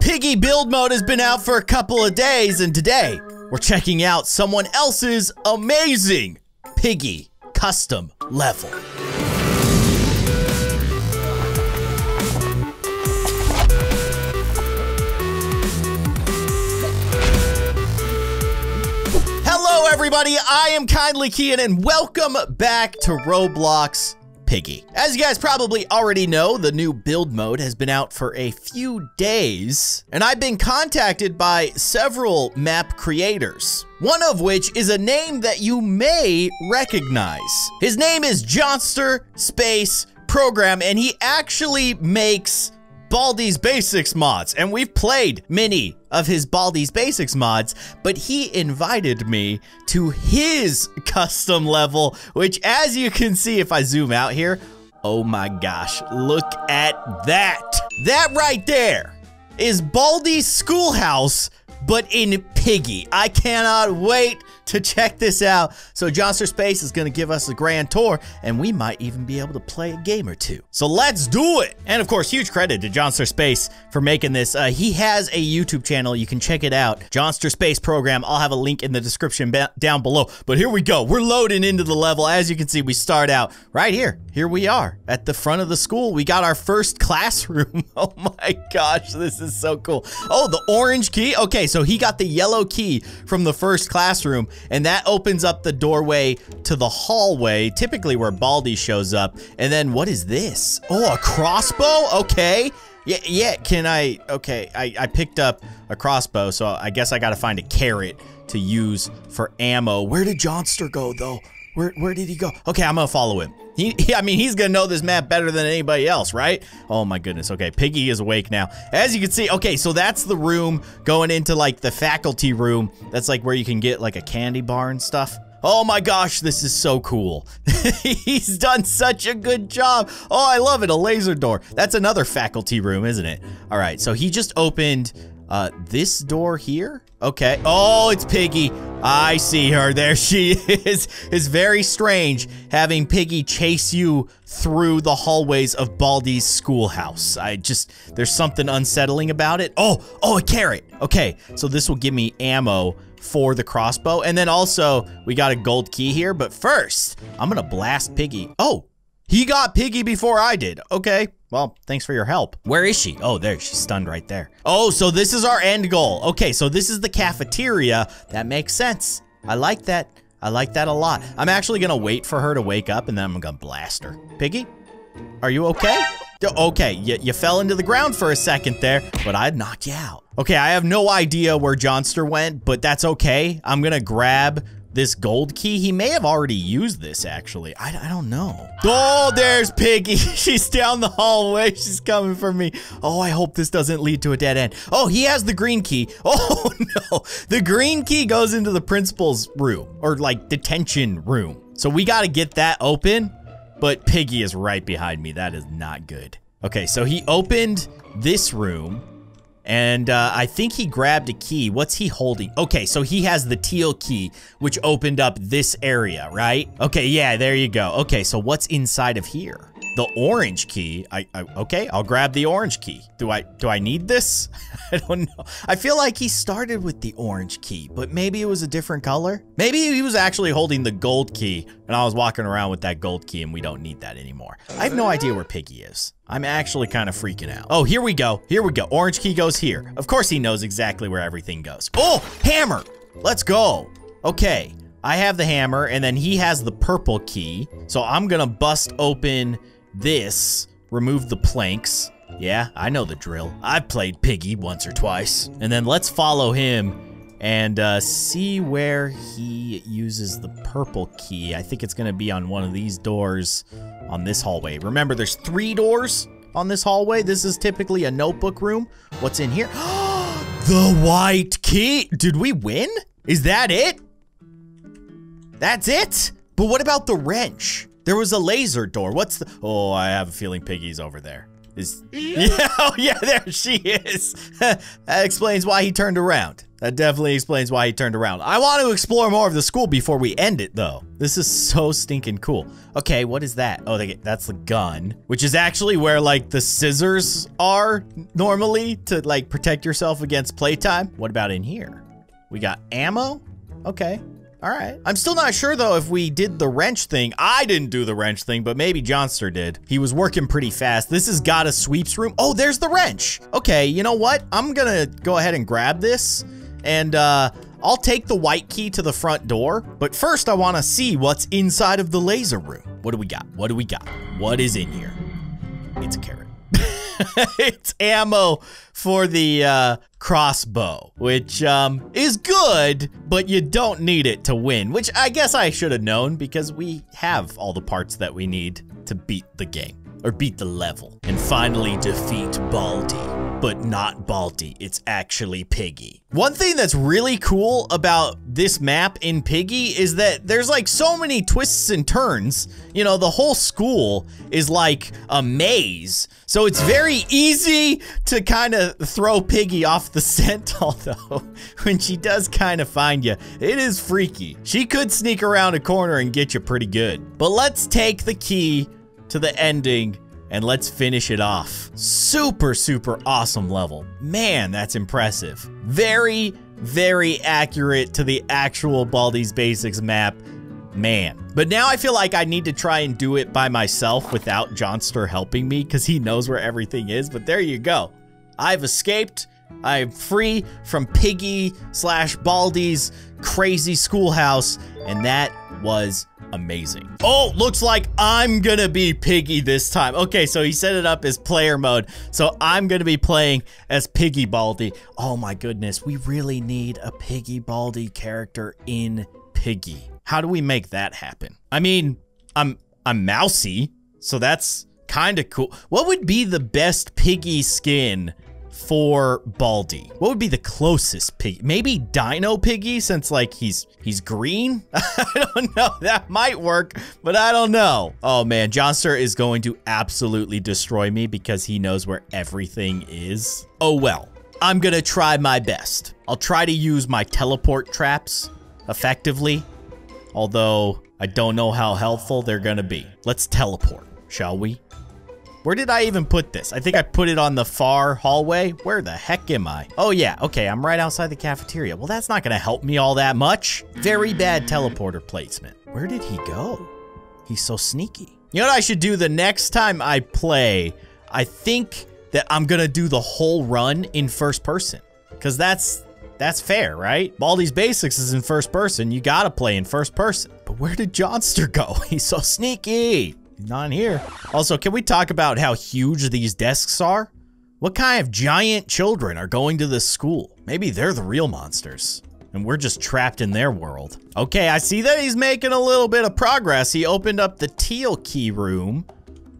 Piggy build mode has been out for a couple of days, and today we're checking out someone else's amazing Piggy custom level. Hello, everybody. I am Kindly Keyin, and welcome back to Roblox Piggy. As you guys probably already know, the new build mode has been out for a few days, and I've been contacted by several map creators. One of which is a name that you may recognize. His name is Johnster Space Program, and he actually makes Baldi's Basics mods, and we've played many of his Baldi's Basics mods, but he invited me to his custom level, which as you can see if I zoom out here, oh my gosh, look at that. That right there is Baldi's schoolhouse, but in Piggy. I cannot wait to check this out. So Johnster Space is going to give us a grand tour, and we might even be able to play a game or two. So let's do it. And of course, huge credit to Johnster Space for making this. Uh, he has a YouTube channel. You can check it out. Johnster Space Program. I'll have a link in the description down below. But here we go. We're loading into the level. As you can see, we start out right here. Here we are at the front of the school. We got our first classroom. oh my gosh, this is so cool. Oh, the orange key. Okay, so he got the yellow key from the first classroom and that opens up the doorway to the hallway, typically where Baldi shows up. And then what is this? Oh, a crossbow? Okay. Yeah, yeah, can I, okay, I, I picked up a crossbow, so I guess I gotta find a carrot to use for ammo. Where did Johnster go, though? Where, where did he go? Okay, I'm gonna follow him. He, he, I mean, he's gonna know this map better than anybody else, right? Oh my goodness. Okay, Piggy is awake now. As you can see, okay, so that's the room going into like the faculty room. That's like where you can get like a candy bar and stuff. Oh my gosh, this is so cool. He's done such a good job. Oh, I love it, a laser door. That's another faculty room, isn't it? All right, so he just opened uh, this door here? Okay. Oh, it's Piggy. I see her. There she is. It's very strange having Piggy chase you through the hallways of Baldi's schoolhouse. I just, there's something unsettling about it. Oh, oh, a carrot. Okay, so this will give me ammo for the crossbow. And then also, we got a gold key here. But first, I'm going to blast Piggy. Oh, he got Piggy before I did. Okay. Well, thanks for your help. Where is she? Oh, there. She's stunned right there. Oh, so this is our end goal. Okay, so this is the cafeteria. That makes sense. I like that. I like that a lot. I'm actually going to wait for her to wake up, and then I'm going to blast her. Piggy, are you okay? Okay, you, you fell into the ground for a second there, but I'd knock you out. Okay, I have no idea where Johnster went, but that's okay. I'm going to grab this gold key. He may have already used this, actually. I, I don't know. Oh, there's Piggy. She's down the hallway. She's coming for me. Oh, I hope this doesn't lead to a dead end. Oh, he has the green key. Oh, no. The green key goes into the principal's room, or like detention room. So we got to get that open, but Piggy is right behind me. That is not good. Okay, so he opened this room. And uh, I think he grabbed a key. What's he holding? Okay, so he has the teal key, which opened up this area, right? Okay, yeah, there you go. Okay, so what's inside of here? The orange key. I, I, okay, I'll grab the orange key. Do I do I need this? I don't know. I feel like he started with the orange key, but maybe it was a different color. Maybe he was actually holding the gold key and I was walking around with that gold key and we don't need that anymore. I have no idea where Piggy is. I'm actually kind of freaking out. Oh, here we go. Here we go. Orange key goes here. Of course he knows exactly where everything goes. Oh, hammer. Let's go. Okay. I have the hammer and then he has the purple key. So I'm gonna bust open this, remove the planks. Yeah, I know the drill. I've played Piggy once or twice. And then let's follow him and uh, see where he uses the purple key. I think it's going to be on one of these doors on this hallway. Remember, there's three doors on this hallway. This is typically a notebook room. What's in here? the white key. Did we win? Is that it? That's it? But what about the wrench? There was a laser door. What's the- Oh, I have a feeling Piggy's over there. Is- Yeah, oh yeah, there she is. that explains why he turned around. That definitely explains why he turned around. I want to explore more of the school before we end it, though. This is so stinking cool. Okay, what is that? Oh, they, that's the gun, which is actually where, like, the scissors are normally to, like, protect yourself against playtime. What about in here? We got ammo? Okay. All right. I'm still not sure though if we did the wrench thing. I didn't do the wrench thing, but maybe Johnster did. He was working pretty fast. This has got a sweeps room. Oh, there's the wrench. Okay, you know what? I'm gonna go ahead and grab this and uh, I'll take the white key to the front door. But first I wanna see what's inside of the laser room. What do we got? What do we got? What is in here? It's a carrot. it's ammo for the uh, crossbow, which um, is good, but you don't need it to win, which I guess I should have known because we have all the parts that we need to beat the game or beat the level and finally defeat Baldi but not Baldi. It's actually Piggy. One thing that's really cool about this map in Piggy is that there's like so many twists and turns. You know, the whole school is like a maze. So it's very easy to kind of throw Piggy off the scent, although when she does kind of find you, it is freaky. She could sneak around a corner and get you pretty good. But let's take the key to the ending and let's finish it off. Super, super awesome level. Man, that's impressive. Very, very accurate to the actual Baldi's Basics map. Man. But now I feel like I need to try and do it by myself without Johnster helping me because he knows where everything is. But there you go. I've escaped. I'm free from Piggy slash Baldi's crazy schoolhouse. And that was amazing. Oh, looks like I'm gonna be Piggy this time. Okay, so he set it up as player mode. So I'm gonna be playing as Piggy Baldi. Oh my goodness, we really need a Piggy Baldi character in Piggy. How do we make that happen? I mean, I'm I'm mousy, so that's kind of cool. What would be the best Piggy skin for Baldi? What would be the closest pig? Maybe Dino Piggy since like he's he's green? I don't know. That might work, but I don't know. Oh man, Johnster is going to absolutely destroy me because he knows where everything is. Oh well. I'm gonna try my best. I'll try to use my teleport traps effectively, although I don't know how helpful they're gonna be. Let's teleport, shall we? Where did I even put this? I think I put it on the far hallway. Where the heck am I? Oh yeah, okay, I'm right outside the cafeteria. Well, that's not gonna help me all that much. Very bad teleporter placement. Where did he go? He's so sneaky. You know what I should do the next time I play? I think that I'm gonna do the whole run in first person. Cause that's that's fair, right? Baldi's Basics is in first person. You gotta play in first person. But where did Johnster go? He's so sneaky. Not here. Also, can we talk about how huge these desks are? What kind of giant children are going to this school? Maybe they're the real monsters. And we're just trapped in their world. Okay, I see that he's making a little bit of progress. He opened up the teal key room.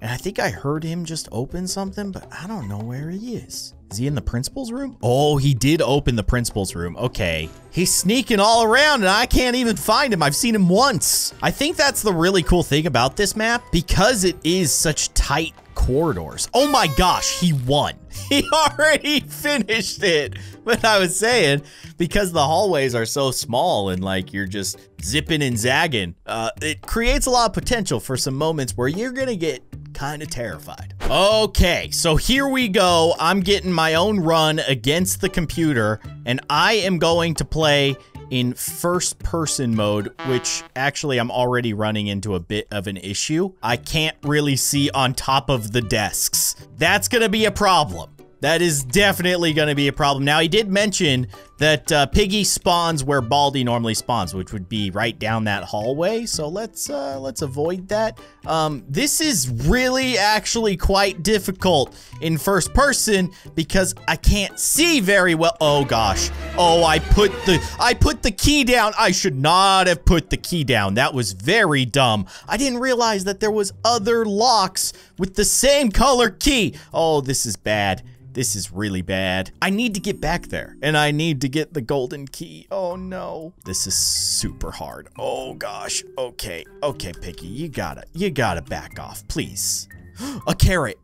And I think I heard him just open something, but I don't know where he is. Is he in the principal's room? Oh, he did open the principal's room. Okay. He's sneaking all around and I can't even find him. I've seen him once. I think that's the really cool thing about this map because it is such tight corridors. Oh my gosh, he won. He already finished it. But I was saying, because the hallways are so small and like you're just zipping and zagging, uh, it creates a lot of potential for some moments where you're gonna get kind of terrified. Okay, so here we go. I'm getting my own run against the computer, and I am going to play in first person mode, which actually I'm already running into a bit of an issue. I can't really see on top of the desks. That's gonna be a problem. That is definitely going to be a problem. Now, he did mention that uh, Piggy spawns where Baldi normally spawns, which would be right down that hallway. So let's uh, let's avoid that. Um, this is really actually quite difficult in first person because I can't see very well. Oh gosh. Oh, I put the I put the key down. I should not have put the key down. That was very dumb. I didn't realize that there was other locks with the same color key. Oh, this is bad. This is really bad. I need to get back there and I need to get the golden key. Oh no. This is super hard. Oh gosh. Okay. Okay, Piggy, you gotta, you gotta back off, please. A carrot.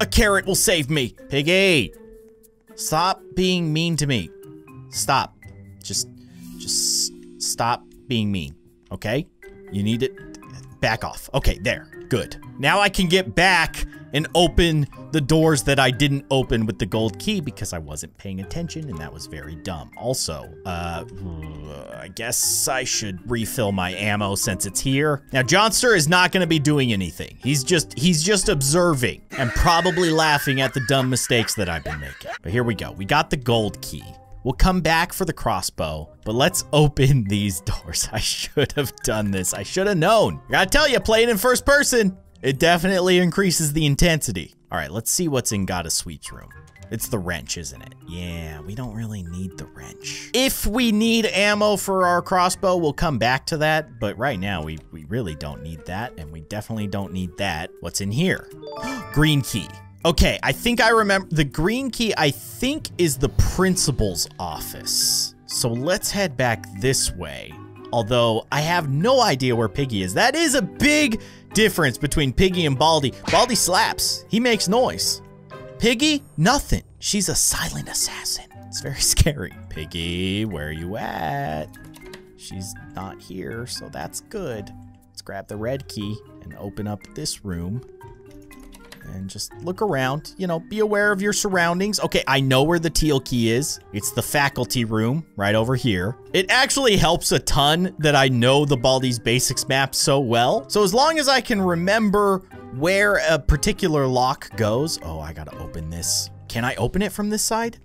A carrot will save me. Piggy, stop being mean to me. Stop. Just, just stop being mean, okay? You need it. Back off. Okay, there. Good. Now I can get back and open the doors that I didn't open with the gold key because I wasn't paying attention and that was very dumb. Also, uh, I guess I should refill my ammo since it's here. Now, Johnster is not going to be doing anything. He's just, he's just observing and probably laughing at the dumb mistakes that I've been making. But here we go. We got the gold key. We'll come back for the crossbow, but let's open these doors. I should have done this. I should have known. I gotta tell you, playing in first person, it definitely increases the intensity. All right, let's see what's in Gotta Sweep's room. It's the wrench, isn't it? Yeah, we don't really need the wrench. If we need ammo for our crossbow, we'll come back to that. But right now, we, we really don't need that. And we definitely don't need that. What's in here? Green key. Okay, I think I remember. The green key, I think, is the principal's office. So let's head back this way. Although I have no idea where Piggy is. That is a big difference between Piggy and Baldi. Baldi slaps. He makes noise. Piggy, nothing. She's a silent assassin. It's very scary. Piggy, where are you at? She's not here, so that's good. Let's grab the red key and open up this room and just look around. You know, be aware of your surroundings. Okay, I know where the teal key is. It's the faculty room right over here. It actually helps a ton that I know the Baldi's Basics map so well. So as long as I can remember where a particular lock goes. Oh, I gotta open this. Can I open it from this side?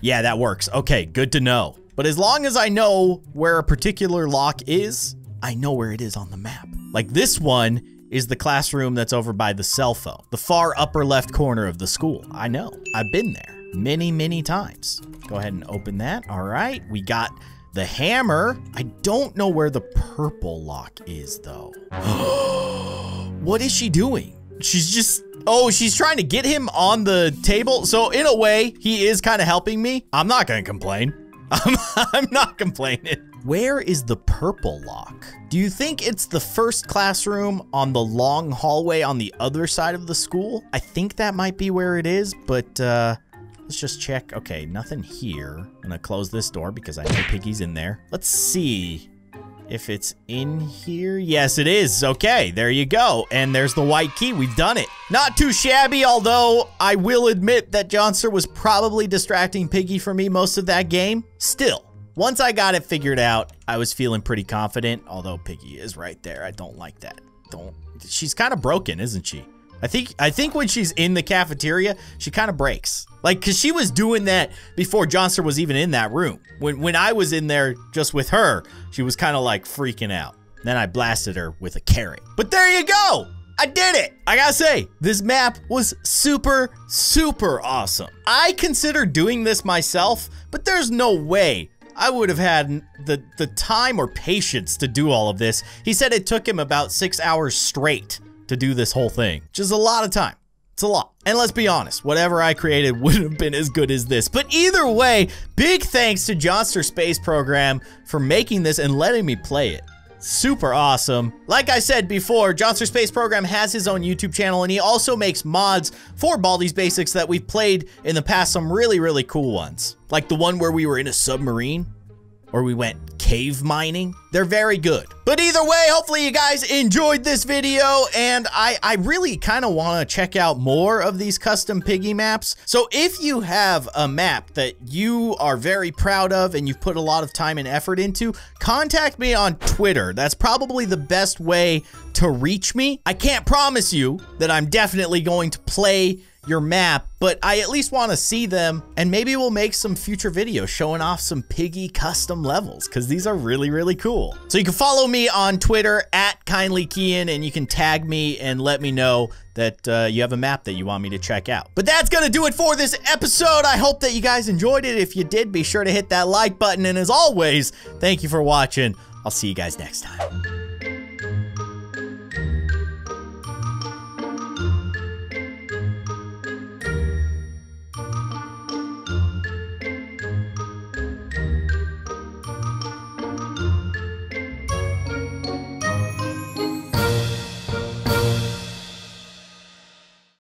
Yeah, that works. Okay, good to know. But as long as I know where a particular lock is, I know where it is on the map. Like this one is the classroom that's over by the cell phone, the far upper left corner of the school. I know, I've been there many, many times. Go ahead and open that. All right, we got the hammer. I don't know where the purple lock is though. what is she doing? She's just, oh, she's trying to get him on the table. So in a way, he is kind of helping me. I'm not gonna complain. I'm, I'm not complaining. Where is the purple lock? Do you think it's the first classroom on the long hallway on the other side of the school? I think that might be where it is, but uh, let's just check. Okay, nothing here. I'm gonna close this door because I know Piggy's in there. Let's see if it's in here. Yes, it is. Okay, there you go. And there's the white key. We've done it. Not too shabby, although I will admit that Johnster was probably distracting Piggy for me most of that game. Still, once I got it figured out, I was feeling pretty confident, although Piggy is right there. I don't like that. Don't. She's kind of broken, isn't she? I think I think when she's in the cafeteria, she kind of breaks. Like, cause she was doing that before Johnster was even in that room. When when I was in there just with her, she was kind of like freaking out. Then I blasted her with a carrot. But there you go! I did it! I gotta say, this map was super, super awesome. I considered doing this myself, but there's no way I would have had the, the time or patience to do all of this. He said it took him about six hours straight to do this whole thing, which is a lot of time. It's a lot. And let's be honest, whatever I created wouldn't have been as good as this. But either way, big thanks to Johnster Space Program for making this and letting me play it. Super awesome. Like I said before, Johnster Space Program has his own YouTube channel and he also makes mods for Baldi's Basics that we've played in the past, some really, really cool ones. Like the one where we were in a submarine or we went cave mining. They're very good. But either way, hopefully you guys enjoyed this video and I, I really kind of want to check out more of these custom piggy maps. So if you have a map that you are very proud of and you've put a lot of time and effort into, contact me on Twitter. That's probably the best way to reach me. I can't promise you that I'm definitely going to play your map, but I at least want to see them and maybe we'll make some future videos showing off some piggy custom levels because these are really, really cool. So you can follow me on Twitter at KindlyKeyin and you can tag me and let me know that uh, you have a map that you want me to check out. But that's going to do it for this episode. I hope that you guys enjoyed it. If you did, be sure to hit that like button. And as always, thank you for watching. I'll see you guys next time.